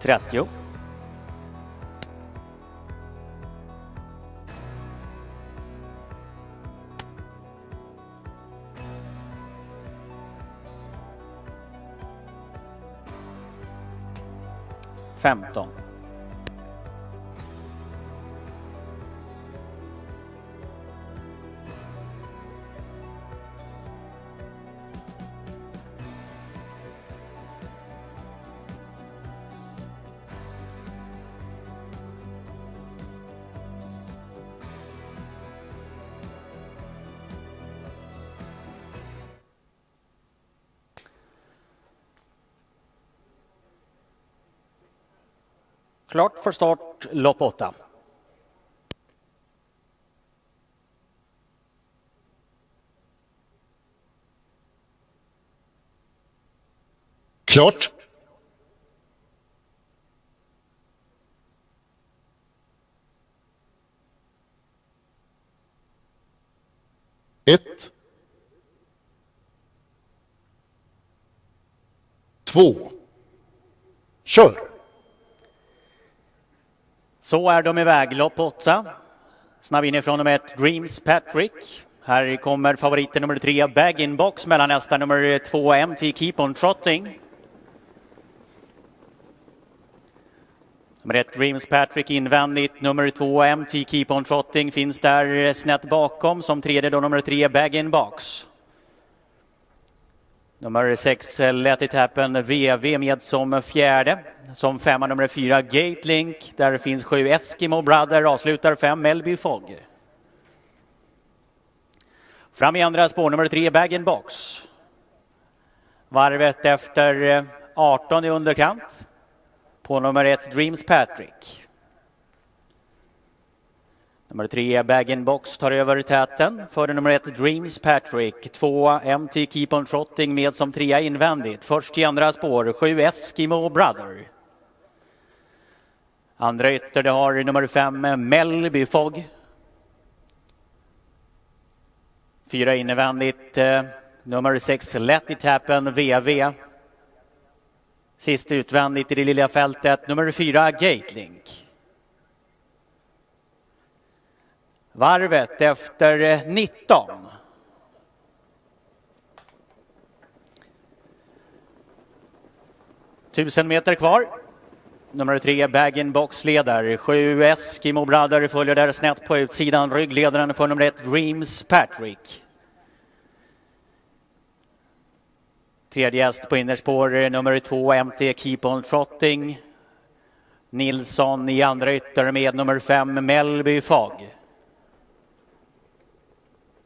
30. Femton. Klart för start, lopp 8. Klart. Ett. Två. Kör! Så är de iväg, lopp 8. Snabb inifrån nummer 1, Dreams Patrick. Här kommer favoriten nummer 3, Bag In Box mellan nästa nummer 2, MT Keep On Trotting. Nummer 1, Dreams Patrick invändigt. Nummer 2, MT Keep On Trotting finns där snett bakom. Som tredje då nummer 3, Bag In Box. Nummer sex, eh, Let It Happen VV med som fjärde. Som femma nummer fyra, Gatelink. Där finns sju, Eskimo Brother. Avslutar fem, Melby Fogg. Fram i andra spår, nummer tre, Bag Box. Varvet efter eh, 18 i underkant. På nummer ett, Dreams Patrick. Nummer tre, Bag-in-box, tar över täten. Före nummer ett, Dreams Patrick. Två, MT Keep On Trotting med som trea invändigt. Först i andra spår, sju, Eskimo Brother. Andra ytter, det har nummer fem, Melby Fogg. Fyra invändigt, eh, nummer sex, Let It Happen VV. Sist utvändigt i det lilla fältet, nummer fyra, Gatelink. Varvet efter eh, 19. Tusen meter kvar. Nummer tre, bag-in-box leder. Sju Eskimo Brother följer där snett på utsidan. Ryggledaren för nummer ett, Dreams Patrick. Tredje häst på innerspår, eh, nummer två, MT Keep On Trotting. Nilsson i andra ytter med nummer fem, Melby Fogg.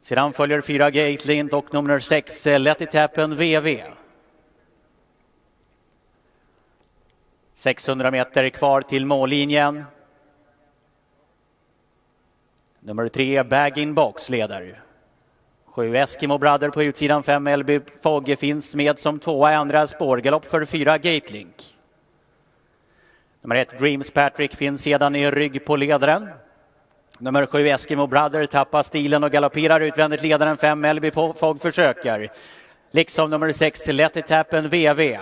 Sedan följer fyra Gatelind och nummer sex eh, Let It Happen VV. 600 meter kvar till mållinjen. Nummer tre Bag In Box leder. Sju Eskimo Brother på utsidan, fem Elby Fogge finns med som tvåa i andra spår. Galopp för fyra Gatelink. Nummer ett Dreams Patrick finns sedan i rygg på ledaren. Nummer sju Eskimo Brother tappar stilen och galopperar utvändigt. Ledaren fem Melby Fogg försöker. Liksom nummer sex Let It Happen VV.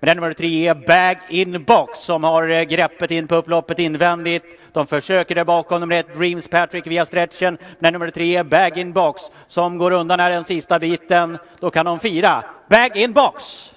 Men den nummer tre är Bag In Box som har eh, greppet in på upploppet invändigt. De försöker där bakom nummer ett Dreams Patrick via stretchen. Men nummer tre är Bag In Box som går undan här den sista biten. Då kan de fira. Bag In Box!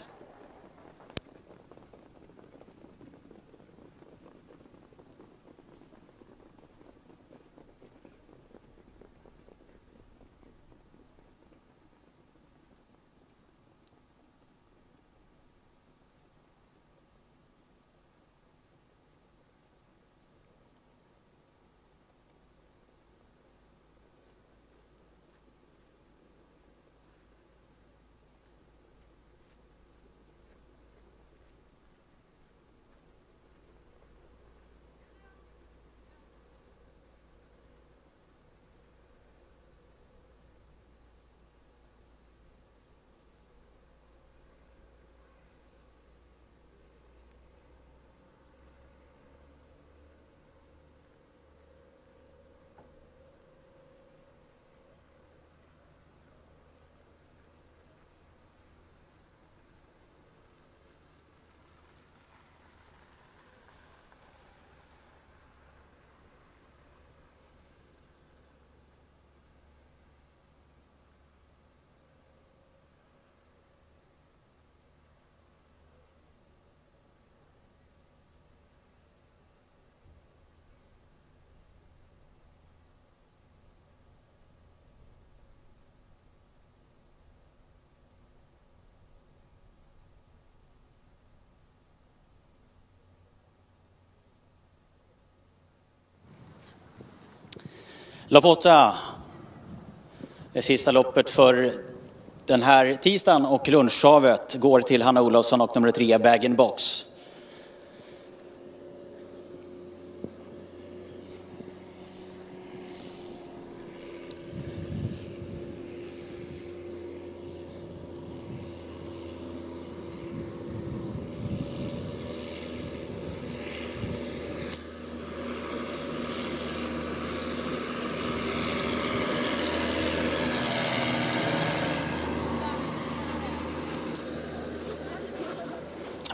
Lopp 8. Det sista loppet för den här tisdagen och lunchtravet går till Hanna Olofsson och nummer tre, bag-in-box.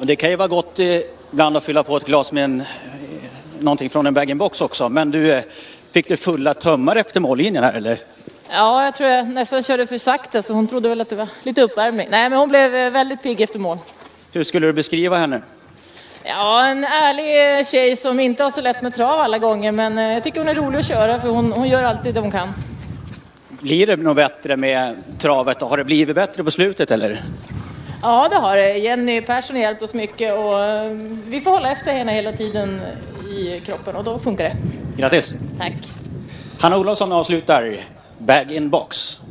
Box. Det kan ju vara gott eh, ibland att fylla på ett glas med en, eh, någonting från en bag-in-box också. Men du, eh, fick du fulla tömmar efter mållinjen här eller? Ja, jag tror jag nästan körde för sakta så hon trodde väl att det var lite uppvärmning. Nej, men hon blev väldigt pigg efter mål. Hur skulle du beskriva henne? Ja, en ärlig tjej som inte har så lätt med trav alla gånger men jag tycker hon är rolig att köra för hon, hon gör alltid det hon kan. Blir det något bättre med travet och har det blivit bättre på slutet eller? Ja, det har det. Jenny Persson har hjälpt oss mycket och vi får hålla efter henne hela tiden i kroppen och då funkar det. Grattis! Tack! Hanna Olofsson avslutar Bag in box.